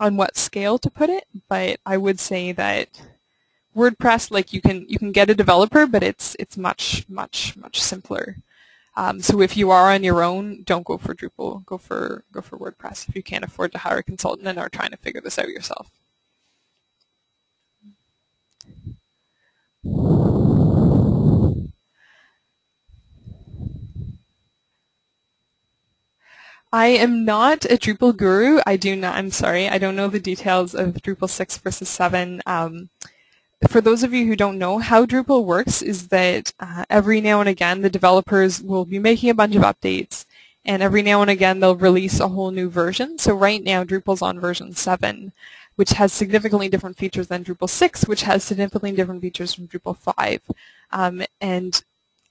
on what scale to put it, but I would say that WordPress, like you can you can get a developer, but it's it's much much much simpler. Um, so if you are on your own, don't go for Drupal. Go for go for WordPress if you can't afford to hire a consultant and are trying to figure this out yourself. I am not a Drupal guru. I do not. I'm sorry. I don't know the details of Drupal 6 versus 7. Um, for those of you who don't know, how Drupal works is that uh, every now and again the developers will be making a bunch of updates and every now and again they'll release a whole new version. So right now Drupal's on version 7 which has significantly different features than Drupal 6 which has significantly different features from Drupal 5. Um, and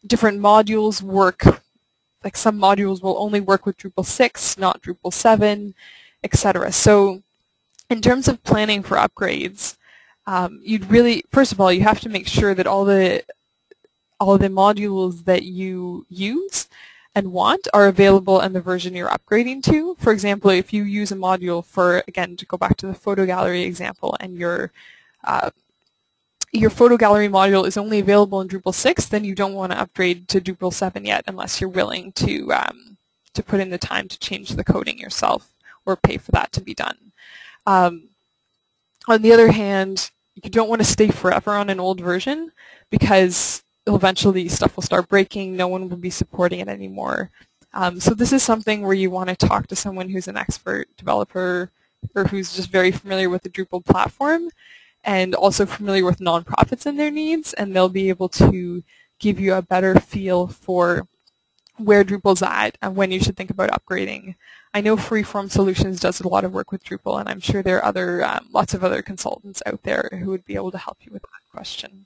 different modules work, like some modules will only work with Drupal 6, not Drupal 7, etc. So in terms of planning for upgrades, um, you'd really, first of all, you have to make sure that all the all the modules that you use and want are available in the version you're upgrading to. For example, if you use a module for, again, to go back to the photo gallery example, and your uh, your photo gallery module is only available in Drupal 6, then you don't want to upgrade to Drupal 7 yet unless you're willing to um, to put in the time to change the coding yourself or pay for that to be done. Um, on the other hand, you don't want to stay forever on an old version because eventually stuff will start breaking, no one will be supporting it anymore. Um, so this is something where you want to talk to someone who's an expert developer or who's just very familiar with the Drupal platform and also familiar with nonprofits and their needs, and they'll be able to give you a better feel for where Drupal's at and when you should think about upgrading. I know Freeform Solutions does a lot of work with Drupal, and I'm sure there are other um, lots of other consultants out there who would be able to help you with that question.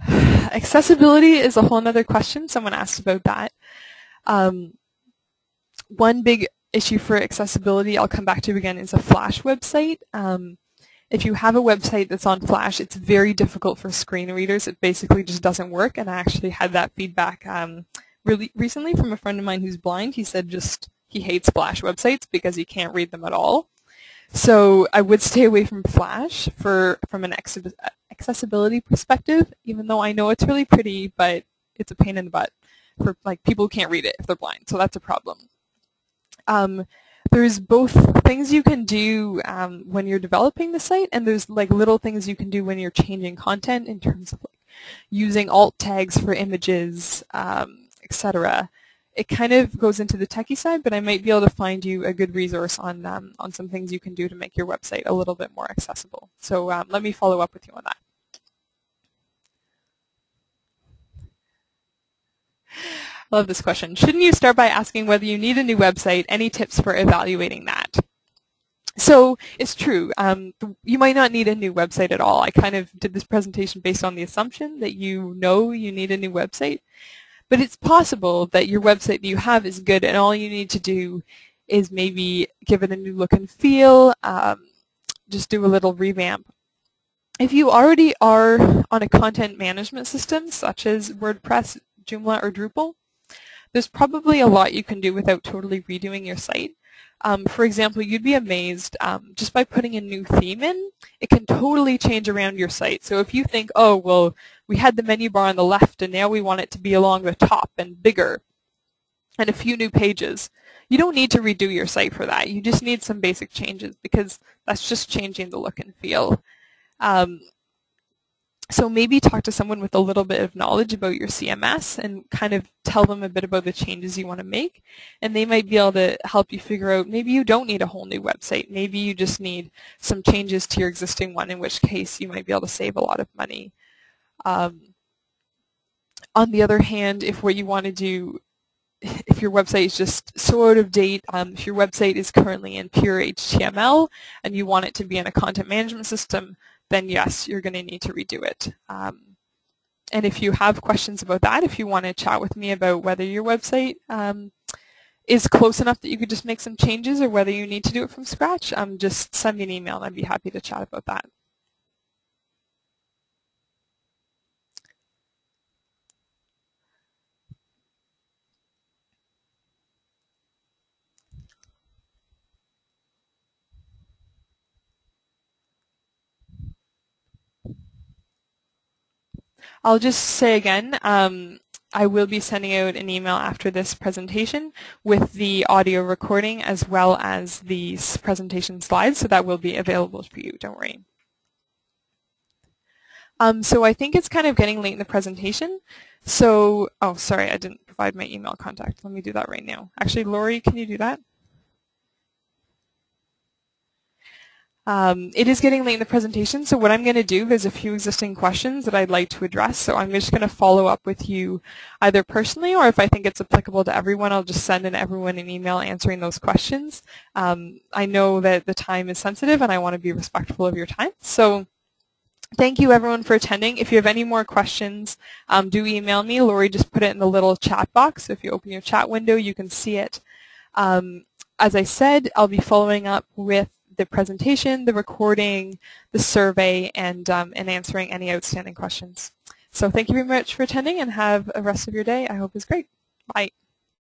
<sighs> Accessibility is a whole other question. Someone asked about that. Um, one big issue for accessibility I'll come back to again is a Flash website. Um, if you have a website that's on Flash, it's very difficult for screen readers. It basically just doesn't work, and I actually had that feedback um, really recently from a friend of mine who's blind. He said just he hates Flash websites because he can't read them at all. So I would stay away from Flash for from an accessibility perspective, even though I know it's really pretty, but it's a pain in the butt for like people who can't read it if they're blind. So that's a problem. Um, there's both things you can do um, when you're developing the site and there's like little things you can do when you're changing content in terms of like using alt tags for images, um, etc. It kind of goes into the techie side, but I might be able to find you a good resource on um, on some things you can do to make your website a little bit more accessible. So um, let me follow up with you on that. Love this question. Shouldn't you start by asking whether you need a new website? Any tips for evaluating that? So it's true. Um, you might not need a new website at all. I kind of did this presentation based on the assumption that you know you need a new website. But it's possible that your website that you have is good and all you need to do is maybe give it a new look and feel, um, just do a little revamp. If you already are on a content management system such as WordPress, Joomla, or Drupal, there's probably a lot you can do without totally redoing your site. Um, for example, you'd be amazed um, just by putting a new theme in, it can totally change around your site. So if you think, oh, well, we had the menu bar on the left and now we want it to be along the top and bigger and a few new pages, you don't need to redo your site for that. You just need some basic changes because that's just changing the look and feel. Um, so maybe talk to someone with a little bit of knowledge about your CMS and kind of tell them a bit about the changes you want to make. And they might be able to help you figure out maybe you don't need a whole new website. Maybe you just need some changes to your existing one, in which case you might be able to save a lot of money. Um, on the other hand, if what you want to do, if your website is just so out of date, um, if your website is currently in pure HTML and you want it to be in a content management system, then yes, you're going to need to redo it. Um, and if you have questions about that, if you want to chat with me about whether your website um, is close enough that you could just make some changes or whether you need to do it from scratch, um, just send me an email and I'd be happy to chat about that. I'll just say again, um, I will be sending out an email after this presentation with the audio recording as well as the presentation slides, so that will be available for you, don't worry. Um, so I think it's kind of getting late in the presentation. So, oh, sorry, I didn't provide my email contact. Let me do that right now. Actually, Lori, can you do that? Um, it is getting late in the presentation, so what I'm going to do, there's a few existing questions that I'd like to address, so I'm just going to follow up with you either personally or if I think it's applicable to everyone, I'll just send in everyone an email answering those questions. Um, I know that the time is sensitive and I want to be respectful of your time, so Thank you everyone for attending. If you have any more questions, um, do email me. Lori just put it in the little chat box. If you open your chat window, you can see it. Um, as I said, I'll be following up with the presentation, the recording, the survey, and, um, and answering any outstanding questions. So thank you very much for attending and have a rest of your day. I hope it's great. Bye.